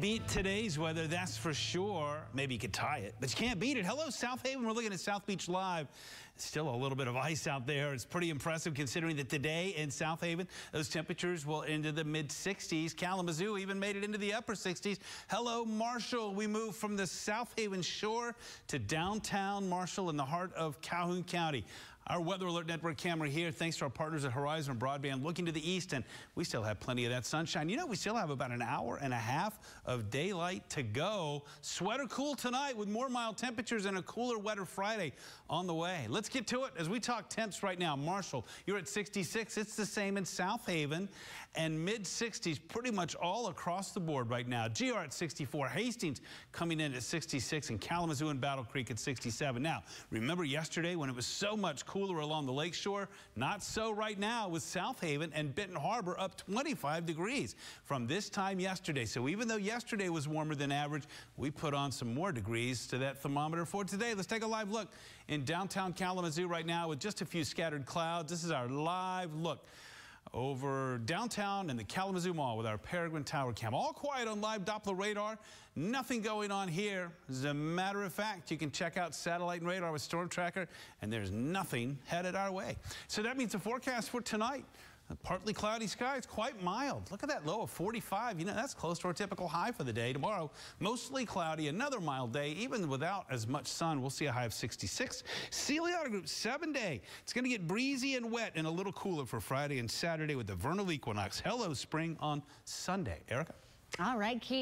beat today's weather, that's for sure. Maybe you could tie it, but you can't beat it. Hello, South Haven. We're looking at South Beach Live. Still a little bit of ice out there. It's pretty impressive considering that today in South Haven, those temperatures will into the mid 60s. Kalamazoo even made it into the upper 60s. Hello, Marshall. We move from the South Haven shore to downtown Marshall in the heart of Calhoun County. Our Weather Alert Network camera here, thanks to our partners at Horizon Broadband, looking to the east, and we still have plenty of that sunshine. You know, we still have about an hour and a half of daylight to go. Sweater cool tonight with more mild temperatures and a cooler, wetter Friday on the way. Let's get to it as we talk temps right now. Marshall, you're at 66. It's the same in South Haven and mid 60s pretty much all across the board right now. GR at 64. Hastings coming in at 66 and Kalamazoo and Battle Creek at 67. Now, remember yesterday when it was so much cooler along the lakeshore? Not so right now with South Haven and Benton Harbor up 25 degrees from this time yesterday. So even though yesterday was warmer than average, we put on some more degrees to that thermometer for today. Let's take a live look in downtown Kalamazoo right now with just a few scattered clouds. This is our live look over downtown and the Kalamazoo Mall with our Peregrine Tower cam. All quiet on live Doppler radar. Nothing going on here. As a matter of fact, you can check out satellite and radar with Storm Tracker, and there's nothing headed our way. So that means the forecast for tonight. Partly cloudy skies, quite mild. Look at that low of 45. You know, that's close to our typical high for the day. Tomorrow, mostly cloudy, another mild day, even without as much sun. We'll see a high of 66. Celiata Group, seven day. It's going to get breezy and wet and a little cooler for Friday and Saturday with the vernal equinox. Hello, spring on Sunday. Erica? All right, Keith.